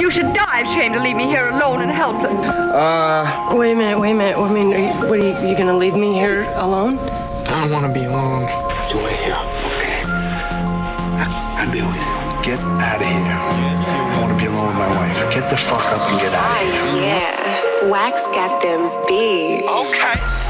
You should die of shame to leave me here alone and helpless. Uh, Wait a minute, wait a minute. I mean, are you, what are you, you gonna leave me here alone? I don't want to be alone. do wait here, okay? I, I'll be with you. Get out of here. I want to be alone with my wife. Get the fuck up and get out of here. Ah, yeah. Wax got them beats. Okay.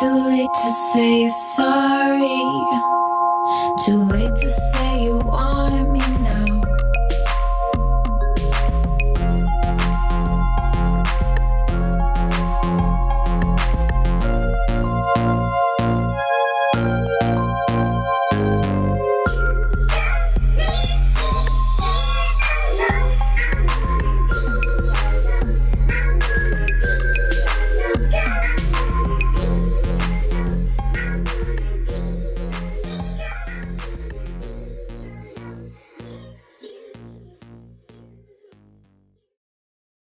Too late to say sorry. Too late to say you want me